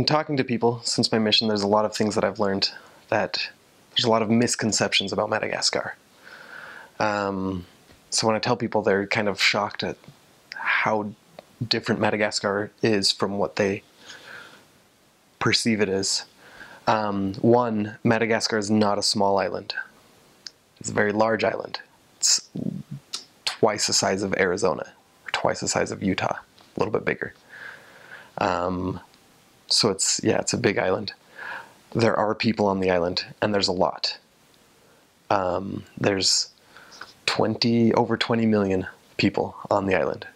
in talking to people since my mission, there's a lot of things that I've learned that there's a lot of misconceptions about Madagascar. Um, so when I tell people, they're kind of shocked at how different Madagascar is from what they perceive it as. Um, one, Madagascar is not a small island. It's a very large island. It's twice the size of Arizona, or twice the size of Utah, a little bit bigger. Um, so it's yeah, it's a big island. There are people on the island, and there's a lot. Um, there's 20 over 20 million people on the island.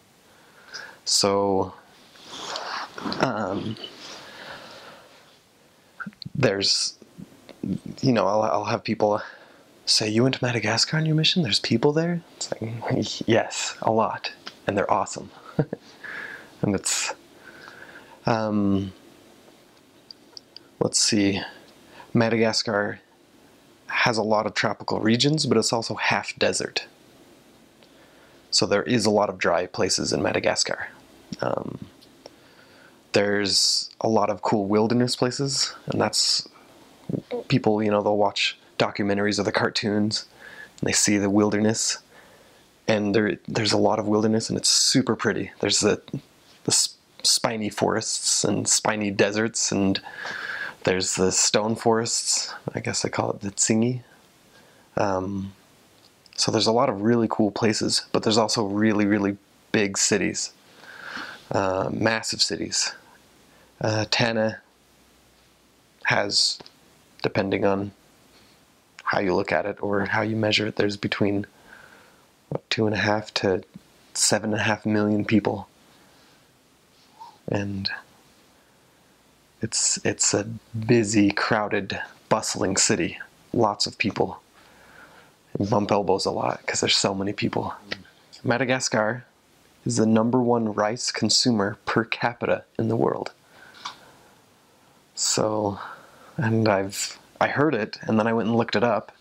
So um, there's you know I'll, I'll have people say you went to Madagascar on your mission. There's people there. It's like yes, a lot, and they're awesome. and it's um, let's see, Madagascar has a lot of tropical regions, but it's also half desert. So there is a lot of dry places in Madagascar. Um, there's a lot of cool wilderness places, and that's people, you know, they'll watch documentaries of the cartoons, and they see the wilderness, and there there's a lot of wilderness, and it's super pretty. There's the the spiny forests and spiny deserts, and there's the stone forests. I guess I call it the tsingy. Um, so there's a lot of really cool places, but there's also really, really big cities, uh, massive cities. Uh, Tana has, depending on how you look at it or how you measure it, there's between what, two and a half to seven and a half million people, and it's it's a busy, crowded, bustling city. Lots of people. Bump elbows a lot because there's so many people. Madagascar is the number one rice consumer per capita in the world. So, and I've I heard it and then I went and looked it up.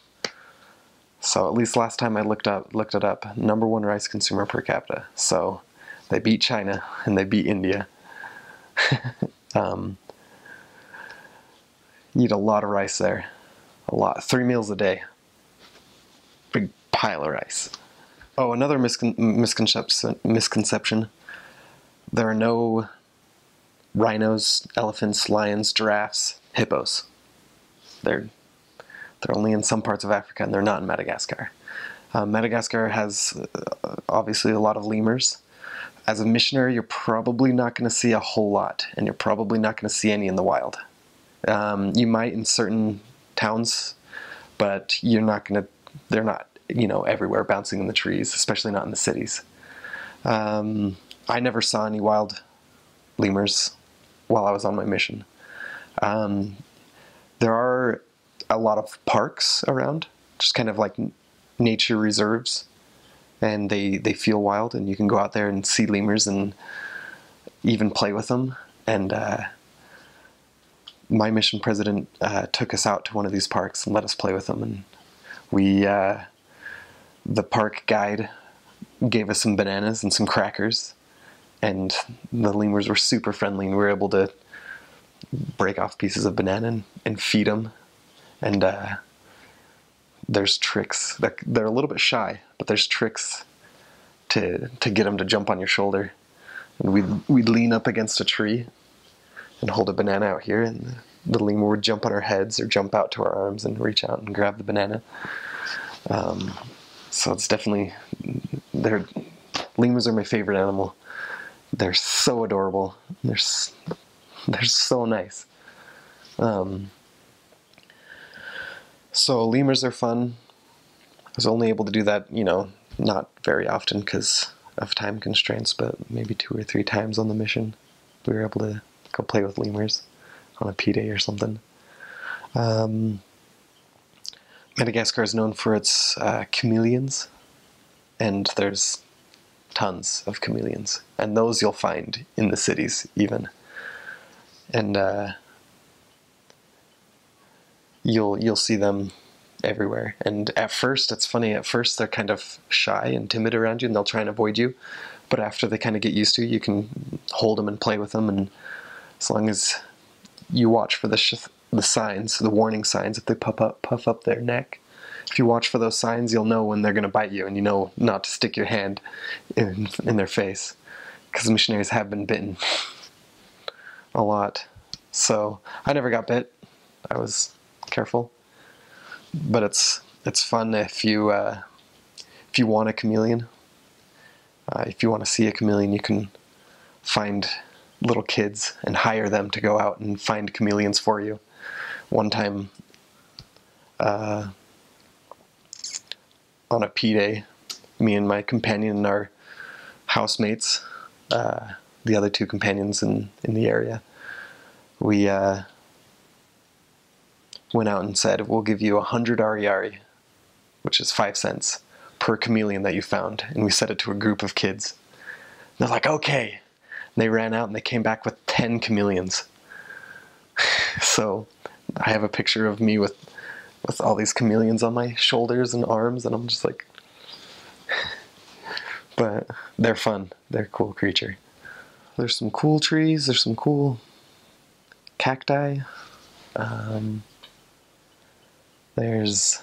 So at least last time I looked up looked it up, number one rice consumer per capita. So they beat China and they beat India. um, eat a lot of rice there, a lot, three meals a day. Big pile of rice. Oh, another miscon- misconception. Misconception. There are no rhinos, elephants, lions, giraffes, hippos. They're they're only in some parts of Africa, and they're not in Madagascar. Uh, Madagascar has uh, obviously a lot of lemurs. As a missionary, you're probably not going to see a whole lot, and you're probably not going to see any in the wild. Um, you might in certain towns, but you're not going to. They're not, you know, everywhere bouncing in the trees, especially not in the cities. Um, I never saw any wild lemurs while I was on my mission. Um, there are a lot of parks around, just kind of like nature reserves, and they they feel wild, and you can go out there and see lemurs and even play with them. And uh, my mission president uh, took us out to one of these parks and let us play with them, and we uh, the park guide gave us some bananas and some crackers, and the lemurs were super friendly, and we were able to break off pieces of banana and, and feed them. And uh, there's tricks. They're a little bit shy, but there's tricks to to get them to jump on your shoulder. And we'd, we'd lean up against a tree and hold a banana out here, and the lemur would jump on our heads or jump out to our arms and reach out and grab the banana. Um, so it's definitely they're lemurs are my favorite animal. They're so adorable. They're they're so nice. Um, so lemurs are fun. I was only able to do that, you know, not very often because of time constraints, but maybe two or three times on the mission, we were able to go play with lemurs on a P day or something. Um, Madagascar is known for its uh, chameleons, and there's tons of chameleons, and those you'll find in the cities even and uh, you'll you'll see them everywhere. And at first, it's funny. At first, they're kind of shy and timid around you, and they'll try and avoid you. But after they kind of get used to you, you can hold them and play with them, and as long as you watch for the the signs, the warning signs. If they puff up puff up their neck, if you watch for those signs, you'll know when they're going to bite you, and you know not to stick your hand in in their face, because missionaries have been bitten a lot. So I never got bit. I was careful, but it's it's fun if you uh, if you want a chameleon. Uh, if you want to see a chameleon, you can find little kids and hire them to go out and find chameleons for you. One time, uh, on a P day, me and my companion and our housemates, uh, the other two companions in, in the area, we uh, went out and said, We'll give you a hundred ariary, which is five cents, per chameleon that you found. And we said it to a group of kids. they're like, Okay. They ran out and they came back with 10 chameleons. so I have a picture of me with with all these chameleons on my shoulders and arms, and I'm just like, but they're fun. They're a cool creature. There's some cool trees. There's some cool cacti. Um, there's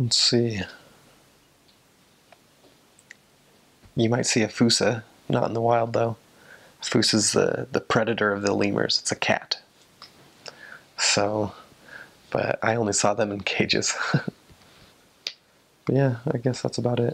let's see. You might see a fossa, not in the wild though. Fossa's the the predator of the lemurs. It's a cat. So, but I only saw them in cages. but yeah, I guess that's about it.